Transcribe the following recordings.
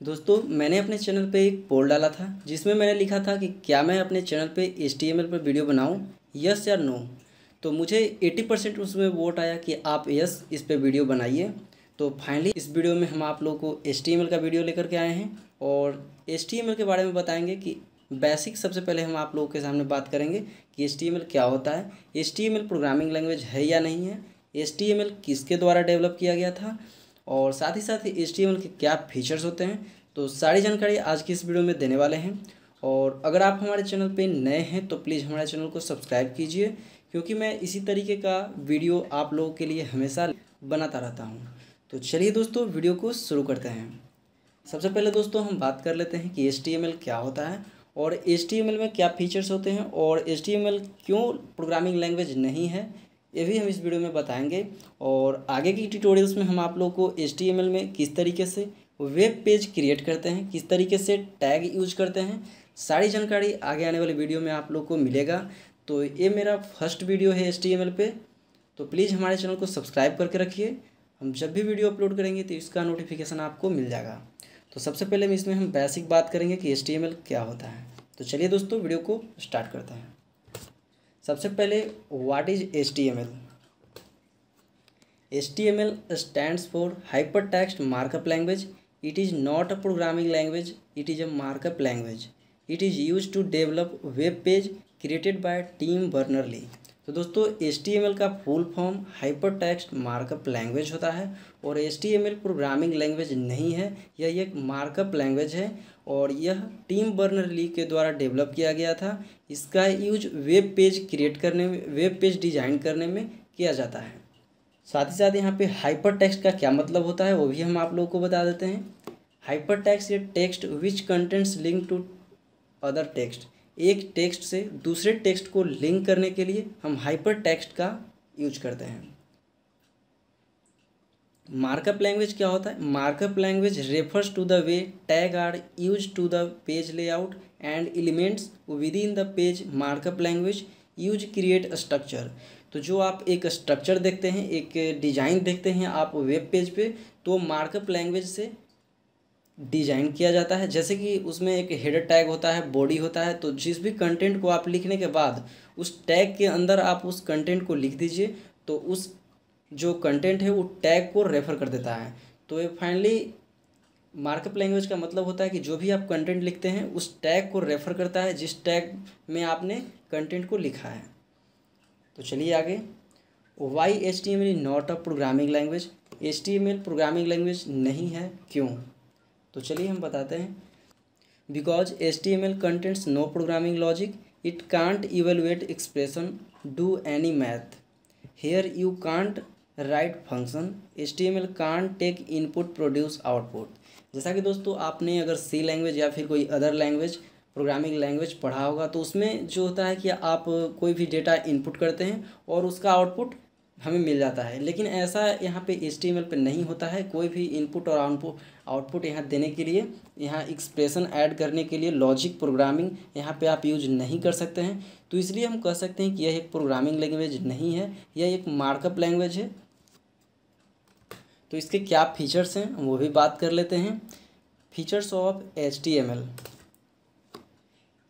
दोस्तों, मैंने अपने चैनल पे एक पोल डाला था, जिसमें मैंने लिखा था कि क्या मैं अपने चैनल पे एच पर वीडियो बनाऊँ यस या नो तो मुझे एटी परसेंट उसमें वोट आया कि आप यस इस पर वीडियो बनाइए। तो फाइनली इस वीडियो में हम आप लोगों को एच का वीडियो लेकर के आए हैं और एच के बारे में बताएँगे कि बेसिक सबसे पहले हम आप लोगों के सामने बात करेंगे कि एच क्या होता है एच प्रोग्रामिंग लैंग्वेज है या नहीं है एच किसके द्वारा डेवलप किया गया था और साथ ही साथ एच के क्या फीचर्स होते हैं तो सारी जानकारी आज की इस वीडियो में देने वाले हैं। और अगर आप हमारे चैनल पे नए हैं तो प्लीज़ हमारे चैनल को सब्सक्राइब कीजिए, क्योंकि मैं इसी तरीके का वीडियो आप लोगों के लिए हमेशा बनाता रहता हूँ। तो चलिए दोस्तों, वीडियो को शुरू करते हैं। सबसे पहले दोस्तों, हम बात कर लेते हैं कि एच क्या होता है और एच में क्या फीचर्स होते हैं और एच क्यों प्रोग्रामिंग लैंग्वेज नहीं है ये भी हम इस वीडियो में बताएँगे। और आगे की ट्यूटोरियल्स में हम आप लोग को एच में किस तरीके से वेब पेज क्रिएट करते हैं, किस तरीके से टैग यूज़ करते हैं, सारी जानकारी आगे आने वाले वीडियो में आप लोग को मिलेगा। तो ये मेरा फ़र्स्ट वीडियो है HTML पे। तो प्लीज़ हमारे चैनल को सब्सक्राइब करके रखिए। हम जब भी वीडियो अपलोड करेंगे तो इसका नोटिफिकेशन आपको मिल जाएगा। तो सबसे पहले हम इसमें हम बेसिक बात करेंगे कि एच क्या होता है। तो चलिए दोस्तों वीडियो को स्टार्ट करते हैं। सबसे पहले what is H T M L H T M L stand for hyper text markup language it is not a programming language it is a markup language it is use to develop web page created by Tim Berners Lee तो दोस्तों H का full form hyper text markup language होता है और H programming language नहीं है, यह एक मार्कअप लैंग्वेज है और यह टीम बर्नर ली के द्वारा डेवलप किया गया था। इसका यूज़ वेब पेज क्रिएट करने में, वेब पेज डिज़ाइन करने में किया जाता है। साथ ही साथ यहाँ पे हाइपर टेक्स्ट का क्या मतलब होता है, वो भी हम आप लोगों को बता देते हैं। हाइपर टेक्स्ट ये text which contents link to other text एक टेक्स्ट से दूसरे टेक्स्ट को लिंक करने के लिए हम हाइपर टेक्स्ट का यूज़ करते हैं। मार्कअप लैंग्वेज क्या होता है? Markup language refers to the way tag are use to the page layout and elements within the page markup language use create structure तो जो आप एक स्ट्रक्चर देखते हैं, एक डिज़ाइन देखते हैं आप वेब पेज पे तो मार्कअप लैंग्वेज से डिज़ाइन किया जाता है। जैसे कि उसमें एक हेडर टैग होता है बॉडी होता है तो जिस भी कंटेंट को आप लिखने के बाद उस टैग के अंदर आप उस कंटेंट को लिख दीजिए तो उस जो कंटेंट है, वो टैग को रेफर कर देता है। तो ये फाइनली मार्कअप लैंग्वेज का मतलब होता है कि जो भी आप कंटेंट लिखते हैं, उस टैग को रेफर करता है, जिस टैग में आपने कंटेंट को लिखा है। तो चलिए आगे। Why H T M L not a programming language H T M L programming language नहीं है। क्यों? तो चलिए हम बताते हैं। Because H T M L contents no programming logic it can't evaluate expression do any math here you can't write function H T M L can take input produce output जैसा कि दोस्तों, आपने अगर सी लैंग्वेज या फिर कोई other language programming language पढ़ा होगा तो उसमें जो होता है कि आप कोई भी डेटा इनपुट करते हैं और उसका आउटपुट हमें मिल जाता है। लेकिन ऐसा यहाँ पे एचटीएमएल पे नहीं होता है। कोई भी इनपुट और आउटपुट आउटपुट यहाँ देने के लिए, यहाँ एक्सप्रेशन ऐड करने के लिए लॉजिक प्रोग्रामिंग यहाँ पे आप यूज़ नहीं कर सकते हैं। तो इसलिए हम कह सकते हैं कि यह एक प्रोग्रामिंग लैंग्वेज नहीं है। यह एक मार्कअप लैंग्वेज है। तो इसके क्या फीचर्स हैं, वो भी बात कर लेते हैं। Features of H T M L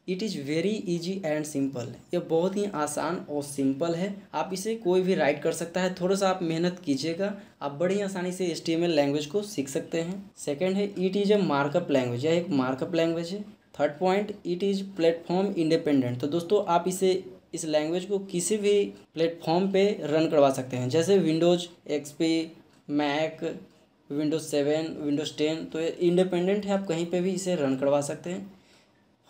it is very easy and simple ये बहुत ही आसान और सिंपल है। आप इसे कोई भी राइट कर सकता है। थोड़ा सा आप मेहनत कीजिएगा। आप बड़ी आसानी से H T M L language को सीख सकते हैं। सेकेंड है it is a markup language यह एक मार्कअप लैंग्वेज है। Third point it is platform independent तो दोस्तों, आप इसे इस लैंग्वेज को किसी भी प्लेटफॉर्म पे रन करवा सकते हैं। जैसे Windows XP Mac Windows seven Windows ten तो इंडिपेंडेंट है, आप कहीं पे भी इसे रन करवा सकते हैं।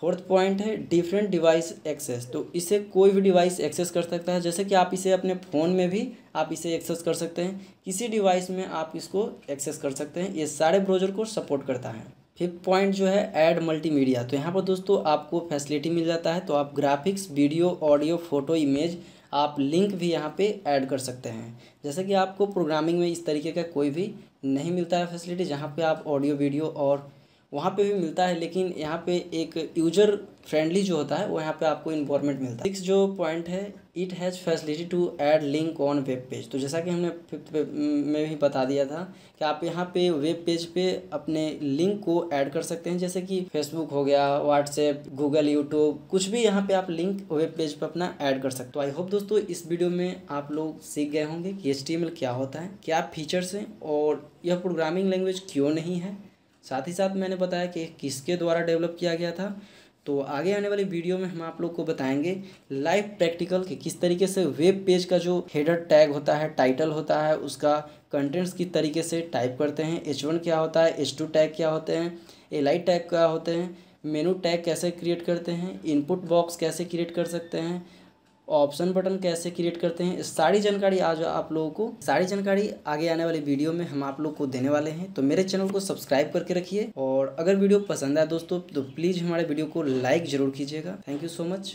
फोर्थ पॉइंट है डिफरेंट डिवाइस एक्सेस तो इसे कोई भी डिवाइस एक्सेस कर सकता है। जैसे कि आप इसे अपने फ़ोन में भी आप इसे एक्सेस कर सकते हैं। किसी डिवाइस में आप इसको एक्सेस कर सकते हैं। ये सारे ब्राउज़र को सपोर्ट करता है। फिफ्थ पॉइंट जो है ऐड मल्टीमीडिया तो यहाँ पर दोस्तों आपको फैसिलिटी मिल जाता है। तो आप graphics video audio photo image आप लिंक भी यहाँ पे ऐड कर सकते हैं। जैसे कि आपको प्रोग्रामिंग में इस तरीके का कोई भी नहीं मिलता है फैसिलिटी जहाँ पे आप ऑडियो वीडियो और वहाँ पे भी मिलता है, लेकिन यहाँ पे एक यूज़र फ्रेंडली जो होता है, वो यहाँ पे आपको इन्वायरमेंट मिलता है। सिक्स जो पॉइंट है it has facility to add link on web page तो जैसा कि हमने फिफ्थ में भी बता दिया था कि आप यहाँ पे वेब पेज पे अपने लिंक को ऐड कर सकते हैं। जैसे कि फेसबुक हो गया व्हाट्सएप गूगल यूट्यूब कुछ भी यहाँ पे आप लिंक वेब पेज पे अपना ऐड कर सकते हो। आई होप दोस्तों, इस वीडियो में आप लोग सीख गए होंगे कि एच क्या होता है, क्या फीचर्स हैं, और यह प्रोग्रामिंग लैंग्वेज क्यों नहीं है। साथ ही साथ मैंने बताया कि किसके द्वारा डेवलप किया गया था। तो आगे आने वाली वीडियो में हम आप लोग को बताएँगे लाइव प्रैक्टिकल कि किस तरीके से वेब पेज का जो हेडर टैग होता है, टाइटल होता है, उसका कंटेंट्स किस तरीके से टाइप करते हैं एच वन क्या होता है एच टू टैग क्या होते हैं ए लाइट टैग क्या होते हैं मेनू टैग कैसे क्रिएट करते हैं इनपुट बॉक्स कैसे क्रिएट कर सकते हैं ऑप्शन बटन कैसे क्रिएट करते हैं, सारी जानकारी आज आप लोगों को, सारी जानकारी आगे आने वाली वीडियो में हम आप लोग को देने वाले हैं। तो मेरे चैनल को सब्सक्राइब करके रखिए और अगर वीडियो पसंद आए दोस्तों तो प्लीज़ हमारे वीडियो को लाइक ज़रूर कीजिएगा। Thank you so much.